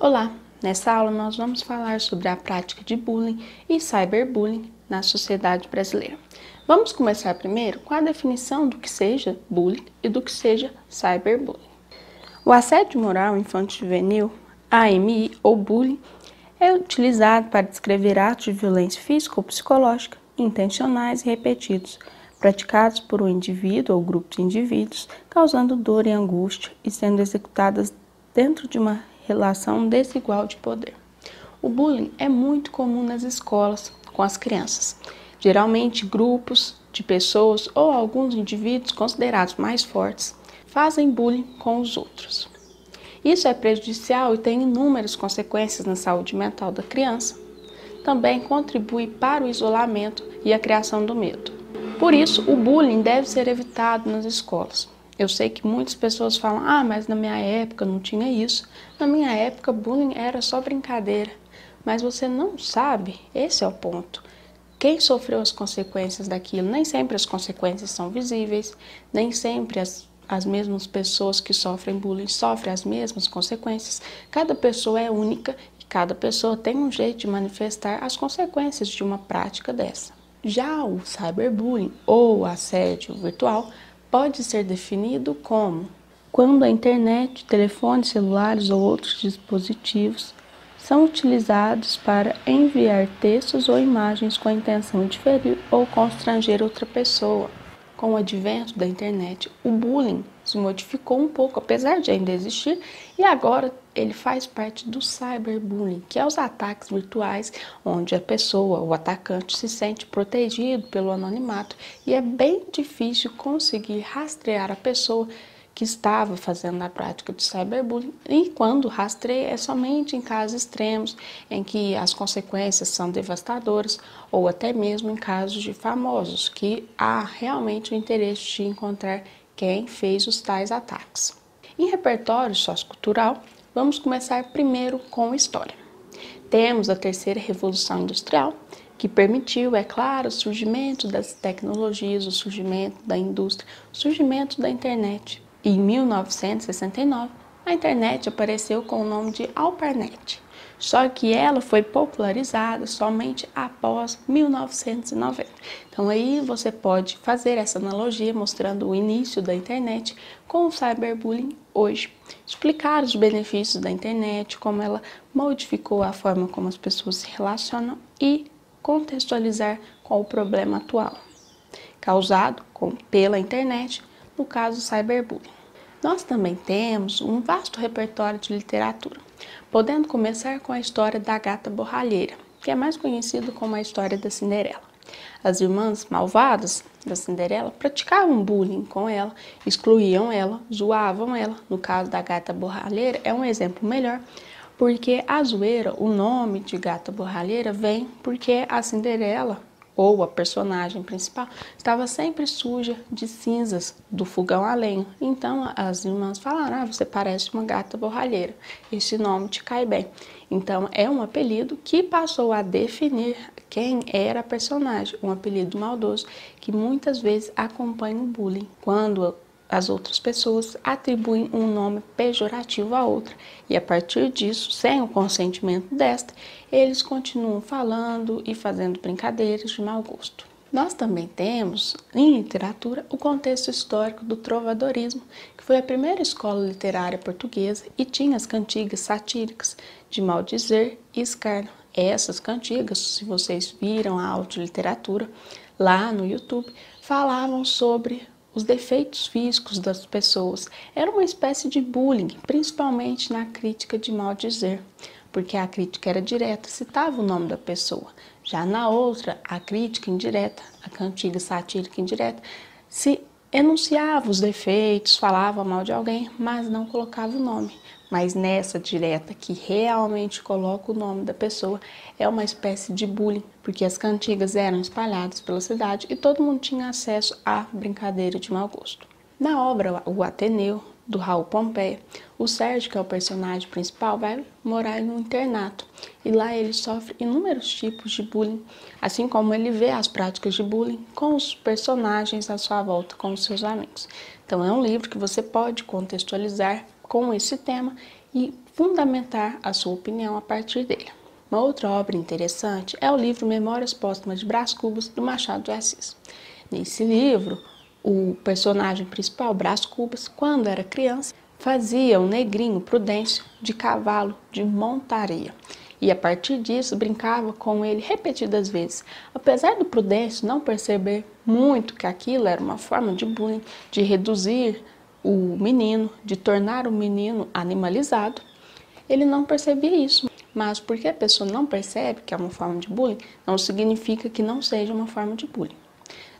Olá! Nessa aula nós vamos falar sobre a prática de bullying e cyberbullying na sociedade brasileira. Vamos começar primeiro com a definição do que seja bullying e do que seja cyberbullying. O assédio moral infanto-juvenil, AMI ou bullying, é utilizado para descrever atos de violência física ou psicológica intencionais e repetidos, praticados por um indivíduo ou grupo de indivíduos, causando dor e angústia e sendo executadas dentro de uma relação desigual de poder. O bullying é muito comum nas escolas com as crianças. Geralmente, grupos de pessoas ou alguns indivíduos considerados mais fortes fazem bullying com os outros. Isso é prejudicial e tem inúmeras consequências na saúde mental da criança. Também contribui para o isolamento e a criação do medo. Por isso, o bullying deve ser evitado nas escolas. Eu sei que muitas pessoas falam: ah, mas na minha época não tinha isso. Na minha época, bullying era só brincadeira. Mas você não sabe, esse é o ponto. Quem sofreu as consequências daquilo? Nem sempre as consequências são visíveis, nem sempre as, as mesmas pessoas que sofrem bullying sofrem as mesmas consequências. Cada pessoa é única e cada pessoa tem um jeito de manifestar as consequências de uma prática dessa. Já o cyberbullying ou assédio virtual pode ser definido como quando a internet, telefones celulares ou outros dispositivos são utilizados para enviar textos ou imagens com a intenção de ferir ou constranger outra pessoa. Com o advento da internet, o bullying se modificou um pouco, apesar de ainda existir, e agora ele faz parte do cyberbullying, que é os ataques virtuais, onde a pessoa, o atacante, se sente protegido pelo anonimato e é bem difícil conseguir rastrear a pessoa que estava fazendo a prática de cyberbullying e quando rastreia é somente em casos extremos em que as consequências são devastadoras ou até mesmo em casos de famosos que há realmente o interesse de encontrar quem fez os tais ataques. Em repertório sociocultural, vamos começar primeiro com história. Temos a terceira revolução industrial, que permitiu, é claro, o surgimento das tecnologias, o surgimento da indústria, o surgimento da internet. Em 1969, a internet apareceu com o nome de ARPANET, só que ela foi popularizada somente após 1990. Então aí você pode fazer essa analogia mostrando o início da internet com o cyberbullying hoje, explicar os benefícios da internet, como ela modificou a forma como as pessoas se relacionam e contextualizar com o problema atual causado com, pela internet, no caso cyberbullying. Nós também temos um vasto repertório de literatura, podendo começar com a história da gata borralheira, que é mais conhecido como a história da Cinderela. As irmãs malvadas da Cinderela praticavam bullying com ela, excluíam ela, zoavam ela. No caso da gata borralheira, é um exemplo melhor, porque a zoeira, o nome de gata borralheira, vem porque a Cinderela ou a personagem principal estava sempre suja de cinzas do fogão a lenha. Então as irmãs falaram: ah, você parece uma gata borralheira, esse nome te cai bem. Então é um apelido que passou a definir quem era a personagem, um apelido maldoso que muitas vezes acompanha o bullying. Quando as outras pessoas atribuem um nome pejorativo a outra e a partir disso, sem o consentimento desta, eles continuam falando e fazendo brincadeiras de mau gosto. Nós também temos, em literatura, o contexto histórico do trovadorismo, que foi a primeira escola literária portuguesa e tinha as cantigas satíricas de maldizer e escárnio. Essas cantigas, se vocês viram a aula de literatura lá no YouTube, falavam sobre os defeitos físicos das pessoas. Era uma espécie de bullying, principalmente na crítica de mal dizer, porque a crítica era direta, citava o nome da pessoa. Já na outra, a crítica indireta, a cantiga satírica indireta, se enunciava os defeitos, falava mal de alguém, mas não colocava o nome. Mas nessa direta que realmente coloca o nome da pessoa, é uma espécie de bullying, porque as cantigas eram espalhadas pela cidade e todo mundo tinha acesso à brincadeira de mau gosto. Na obra O Ateneu, do Raul Pompeia, o Sérgio, que é o personagem principal, vai morar em um internato e lá ele sofre inúmeros tipos de bullying, assim como ele vê as práticas de bullying com os personagens à sua volta, com os seus amigos. Então é um livro que você pode contextualizar com esse tema e fundamentar a sua opinião a partir dele. Uma outra obra interessante é o livro Memórias Póstumas de Brás Cubas, do Machado de Assis. Nesse livro, o personagem principal, Brás Cubas, quando era criança, fazia o negrinho Prudêncio de cavalo de montaria. E a partir disso brincava com ele repetidas vezes. Apesar do Prudêncio não perceber muito que aquilo era uma forma de bullying, de reduzir o menino, de tornar o menino animalizado, ele não percebia isso. Mas porque a pessoa não percebe que é uma forma de bullying, não significa que não seja uma forma de bullying.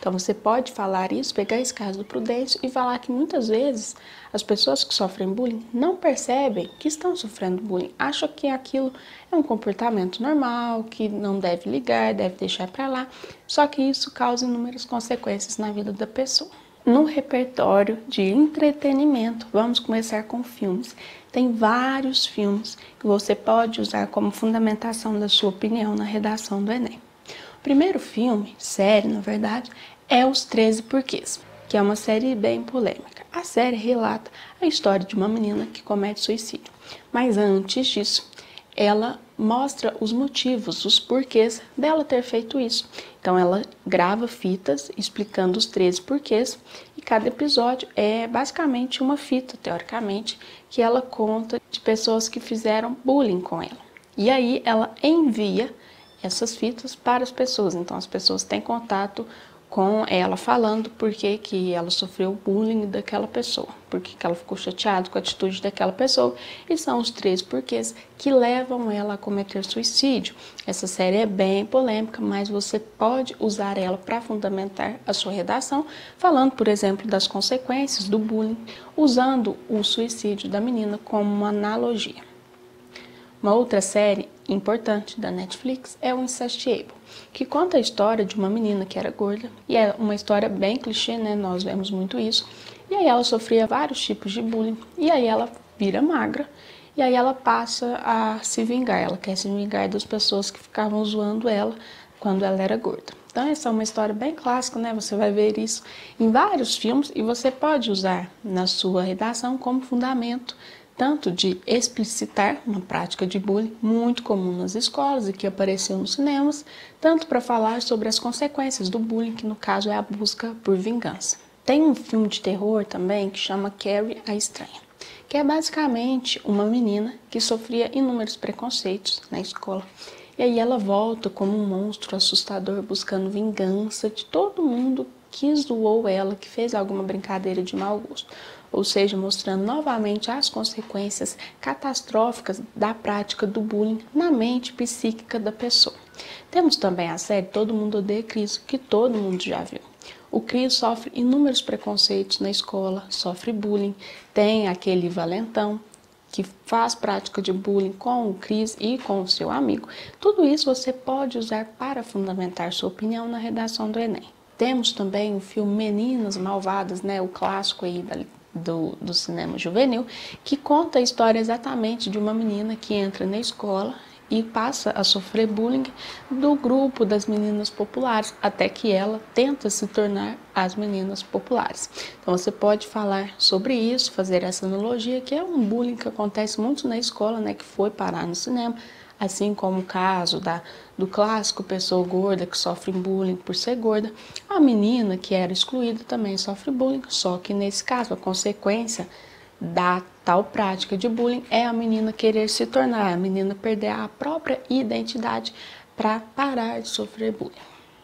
Então você pode falar isso, pegar esse caso do Prudêncio e falar que muitas vezes as pessoas que sofrem bullying não percebem que estão sofrendo bullying, acham que aquilo é um comportamento normal, que não deve ligar, deve deixar para lá, só que isso causa inúmeras consequências na vida da pessoa. No repertório de entretenimento, vamos começar com filmes. Tem vários filmes que você pode usar como fundamentação da sua opinião na redação do Enem. O primeiro filme, série na verdade, é Os 13 Porquês, que é uma série bem polêmica. A série relata a história de uma menina que comete suicídio. Mas antes disso, ela mostra os motivos, os porquês dela ter feito isso. Então ela grava fitas explicando os 13 porquês e cada episódio é basicamente uma fita, teoricamente, que ela conta de pessoas que fizeram bullying com ela. E aí ela envia essas fitas para as pessoas. Então as pessoas têm contato com ela falando por que, que ela sofreu bullying daquela pessoa, por que, que ela ficou chateada com a atitude daquela pessoa, e são os três porquês que levam ela a cometer suicídio. Essa série é bem polêmica, mas você pode usar ela para fundamentar a sua redação, falando, por exemplo, das consequências do bullying, usando o suicídio da menina como uma analogia. Uma outra série importante da Netflix é o Insatiable, que conta a história de uma menina que era gorda, e é uma história bem clichê, né? Nós vemos muito isso. E aí ela sofria vários tipos de bullying, e aí ela vira magra, e aí ela passa a se vingar. Ela quer se vingar das pessoas que ficavam zoando ela quando ela era gorda. Então, essa é uma história bem clássica, né? Você vai ver isso em vários filmes e você pode usar na sua redação como fundamento tanto de explicitar uma prática de bullying muito comum nas escolas e que apareceu nos cinemas, tanto para falar sobre as consequências do bullying, que no caso é a busca por vingança. Tem um filme de terror também que chama Carrie a Estranha, que é basicamente uma menina que sofria inúmeros preconceitos na escola. E aí ela volta como um monstro assustador buscando vingança de todo mundo que zoou ela, que fez alguma brincadeira de mau gosto ou seja, mostrando novamente as consequências catastróficas da prática do bullying na mente psíquica da pessoa. Temos também a série Todo Mundo Odeia Cris, que todo mundo já viu. O Cris sofre inúmeros preconceitos na escola, sofre bullying, tem aquele valentão que faz prática de bullying com o Cris e com o seu amigo. Tudo isso você pode usar para fundamentar sua opinião na redação do Enem. Temos também o filme Meninas Malvadas, né, o clássico aí da do, do cinema juvenil, que conta a história exatamente de uma menina que entra na escola e passa a sofrer bullying do grupo das meninas populares, até que ela tenta se tornar as meninas populares. Então você pode falar sobre isso, fazer essa analogia, que é um bullying que acontece muito na escola, né, que foi parar no cinema, assim como o caso da, do clássico pessoa gorda que sofre bullying por ser gorda, a menina que era excluída também sofre bullying, só que nesse caso a consequência da tal prática de bullying é a menina querer se tornar, a menina perder a própria identidade para parar de sofrer bullying.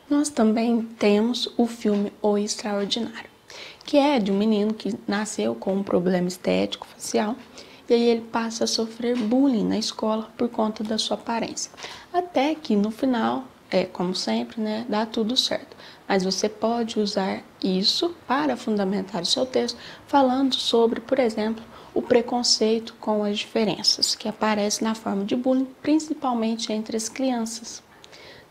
Nós também temos o filme O Extraordinário, que é de um menino que nasceu com um problema estético facial e aí ele passa a sofrer bullying na escola por conta da sua aparência. Até que no final, é como sempre, né, dá tudo certo. Mas você pode usar isso para fundamentar o seu texto, falando sobre, por exemplo, o preconceito com as diferenças que aparece na forma de bullying, principalmente entre as crianças.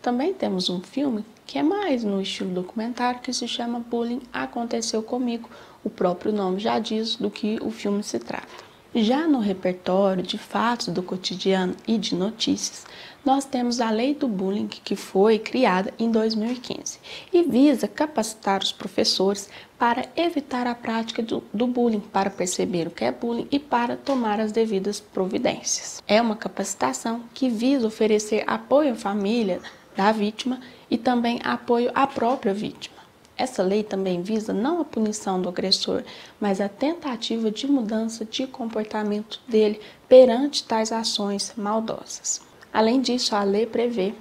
Também temos um filme que é mais no estilo documentário que se chama Bullying Aconteceu Comigo. O próprio nome já diz do que o filme se trata. Já no repertório de fatos do cotidiano e de notícias, nós temos a Lei do Bullying, que foi criada em 2015 e visa capacitar os professores para evitar a prática do, do, bullying, para perceber o que é bullying e para tomar as devidas providências. É uma capacitação que visa oferecer apoio à família da vítima e também apoio à própria vítima. Essa lei também visa não a punição do agressor, mas a tentativa de mudança de comportamento dele perante tais ações maldosas. Além disso, a lei prevê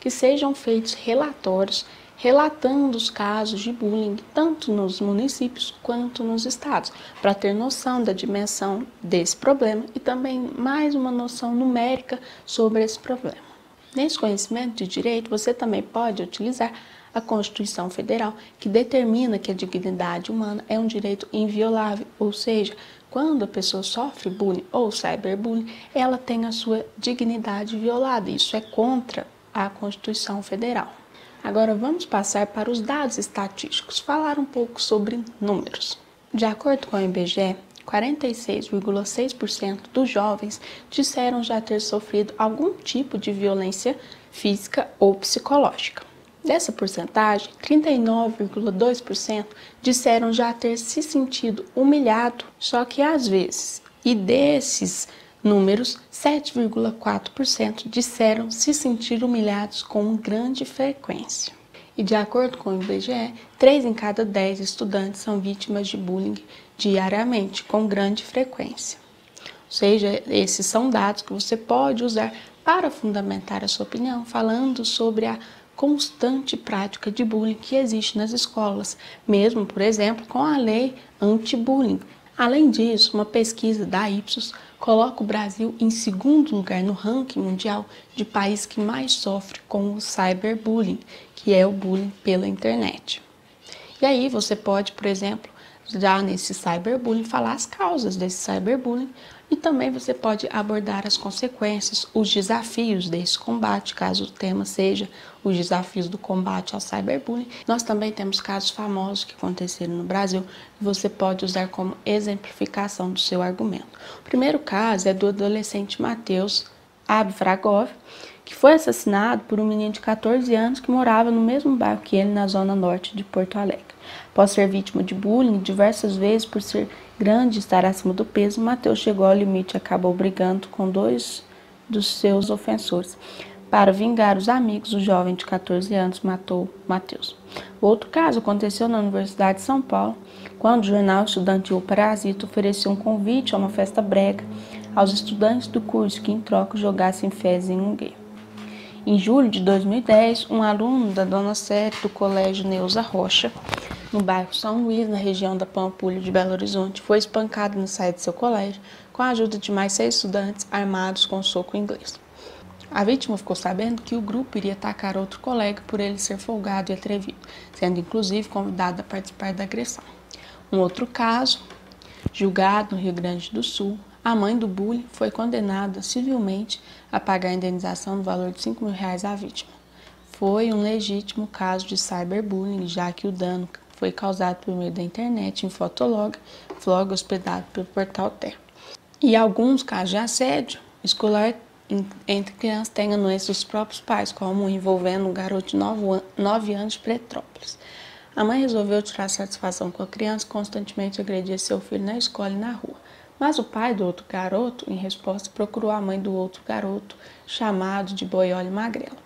que sejam feitos relatórios relatando os casos de bullying tanto nos municípios quanto nos estados, para ter noção da dimensão desse problema e também mais uma noção numérica sobre esse problema. Nesse conhecimento de direito, você também pode utilizar a Constituição Federal, que determina que a dignidade humana é um direito inviolável, ou seja, quando a pessoa sofre bullying ou cyberbullying, ela tem a sua dignidade violada. Isso é contra a Constituição Federal. Agora vamos passar para os dados estatísticos, falar um pouco sobre números. De acordo com o IBGE, 46,6% dos jovens disseram já ter sofrido algum tipo de violência física ou psicológica. Dessa porcentagem, 39,2% disseram já ter se sentido humilhado, só que às vezes. E desses números, 7,4% disseram se sentir humilhados com grande frequência. E de acordo com o IBGE, 3 em cada 10 estudantes são vítimas de bullying diariamente, com grande frequência. Ou seja, esses são dados que você pode usar para fundamentar a sua opinião, falando sobre a constante prática de bullying que existe nas escolas, mesmo, por exemplo, com a lei anti-bullying. Além disso, uma pesquisa da Ipsos coloca o Brasil em segundo lugar no ranking mundial de país que mais sofre com o cyberbullying, que é o bullying pela internet. E aí você pode, por exemplo, já nesse cyberbullying, falar as causas desse cyberbullying e também você pode abordar as consequências, os desafios desse combate, caso o tema seja os desafios do combate ao cyberbullying. Nós também temos casos famosos que aconteceram no Brasil que você pode usar como exemplificação do seu argumento. O primeiro caso é do adolescente Matheus Abvragov, que foi assassinado por um menino de 14 anos que morava no mesmo bairro que ele, na zona norte de Porto Alegre. Após ser vítima de bullying diversas vezes por ser grande e estar acima do peso, Mateus chegou ao limite e acabou brigando com dois dos seus ofensores. Para vingar os amigos, o jovem de 14 anos matou Mateus. Outro caso aconteceu na Universidade de São Paulo, quando o jornal estudantil Parasita ofereceu um convite a uma festa brega aos estudantes do curso que, em troca, jogassem fezes em um gay. Em julho de 2010, um aluno da dona Série do Colégio Neuza Rocha no bairro São Luís, na região da Pampulha de Belo Horizonte, foi espancado no saída de seu colégio com a ajuda de mais seis estudantes armados com soco inglês. A vítima ficou sabendo que o grupo iria atacar outro colega por ele ser folgado e atrevido, sendo inclusive convidado a participar da agressão. Um outro caso, julgado no Rio Grande do Sul, a mãe do bullying foi condenada civilmente a pagar a indenização no valor de 5 mil reais à vítima. Foi um legítimo caso de cyberbullying, já que o dano foi causado por meio da internet em Fotolog, vlog hospedado pelo portal Terra. E alguns casos de assédio escolar entre crianças têm anuência dos próprios pais, como envolvendo um garoto de 9 anos de Petrópolis. A mãe resolveu tirar satisfação com a criança constantemente agredia seu filho na escola e na rua. Mas o pai do outro garoto, em resposta, procurou a mãe do outro garoto, chamado de Boioli Magrela.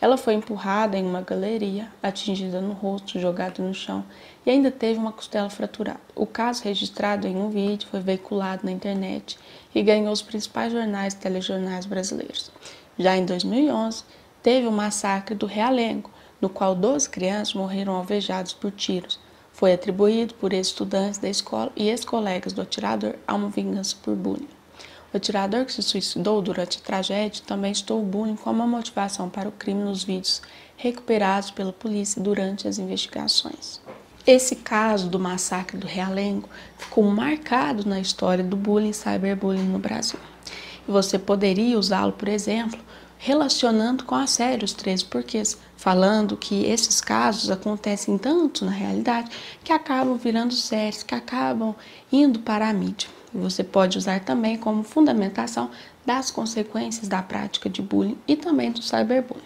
Ela foi empurrada em uma galeria, atingida no rosto, jogada no chão e ainda teve uma costela fraturada. O caso, registrado em um vídeo, foi veiculado na internet e ganhou os principais jornais e telejornais brasileiros. Já em 2011, teve o massacre do Realengo, no qual 12 crianças morreram alvejados por tiros. Foi atribuído por estudantes da escola e ex-colegas do atirador a uma vingança por bullying. O atirador que se suicidou durante a tragédia também estou o bullying como a motivação para o crime nos vídeos recuperados pela polícia durante as investigações. Esse caso do massacre do Realengo ficou marcado na história do bullying e cyberbullying no Brasil. E você poderia usá-lo, por exemplo, relacionando com a série Os Três Porquês, falando que esses casos acontecem tanto na realidade que acabam virando séries, que acabam indo para a mídia. Você pode usar também como fundamentação das consequências da prática de bullying e também do cyberbullying.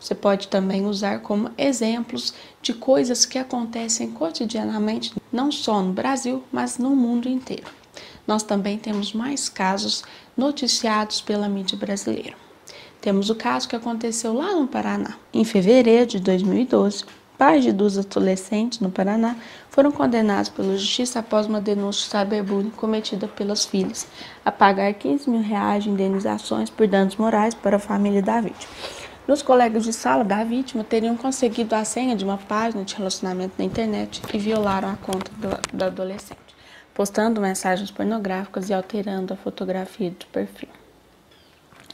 Você pode também usar como exemplos de coisas que acontecem cotidianamente, não só no Brasil, mas no mundo inteiro. Nós também temos mais casos noticiados pela mídia brasileira. Temos o caso que aconteceu lá no Paraná. Em fevereiro de 2012, pais de duas adolescentes no Paraná foram condenados pela justiça após uma denúncia de cyberbullying cometida pelas filhas a pagar 15 mil reais de indenizações por danos morais para a família da vítima. Os colegas de sala da vítima teriam conseguido a senha de uma página de relacionamento na internet e violaram a conta do adolescente, postando mensagens pornográficas e alterando a fotografia do perfil.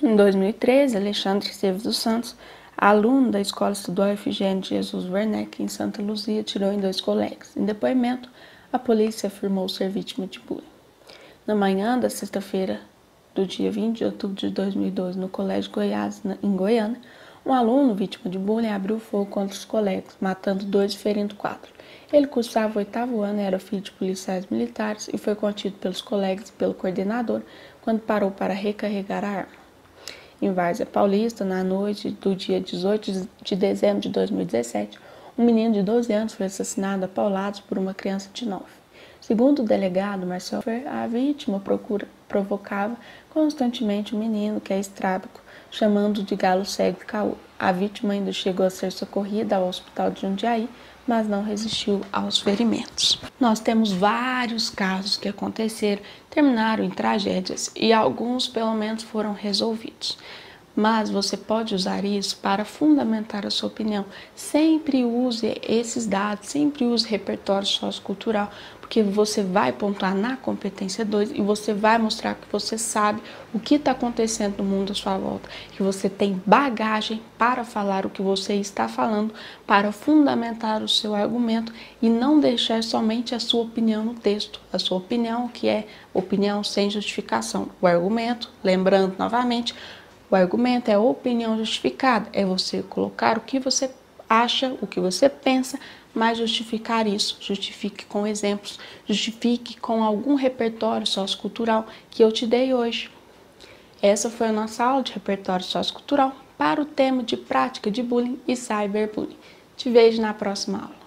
Em 2013, Alexandre Esteves dos Santos, aluno da Escola Estadual Efigênio Jesus Werneck, em Santa Luzia, tirou em dois colegas. Em depoimento, a polícia afirmou ser vítima de bullying. Na manhã da sexta-feira do dia 20 de outubro de 2012, no Colégio Goiás, em Goiânia, um aluno vítima de bullying abriu fogo contra os colegas, matando dois e ferindo quatro. Ele cursava o oitavo ano, era filho de policiais militares e foi contido pelos colegas e pelo coordenador quando parou para recarregar a arma. Em Várzea Paulista, na noite do dia 18 de dezembro de 2017, um menino de 12 anos foi assassinado a paulados por uma criança de 9. Segundo o delegado Marcel Fer, a vítima procura, provocava constantemente o menino, que é estrábico, chamando de galo cego e caô. A vítima ainda chegou a ser socorrida ao hospital de Jundiaí, mas não resistiu aos ferimentos. Nós temos vários casos que aconteceram, terminaram em tragédias e alguns pelo menos foram resolvidos mas você pode usar isso para fundamentar a sua opinião. Sempre use esses dados, sempre use repertório sociocultural, porque você vai pontuar na competência 2 e você vai mostrar que você sabe o que está acontecendo no mundo à sua volta, que você tem bagagem para falar o que você está falando, para fundamentar o seu argumento e não deixar somente a sua opinião no texto. A sua opinião, que é opinião sem justificação. O argumento, lembrando novamente, o argumento é opinião justificada, é você colocar o que você acha, o que você pensa, mas justificar isso. Justifique com exemplos, justifique com algum repertório sociocultural que eu te dei hoje. Essa foi a nossa aula de repertório sociocultural para o tema de prática de bullying e cyberbullying. Te vejo na próxima aula.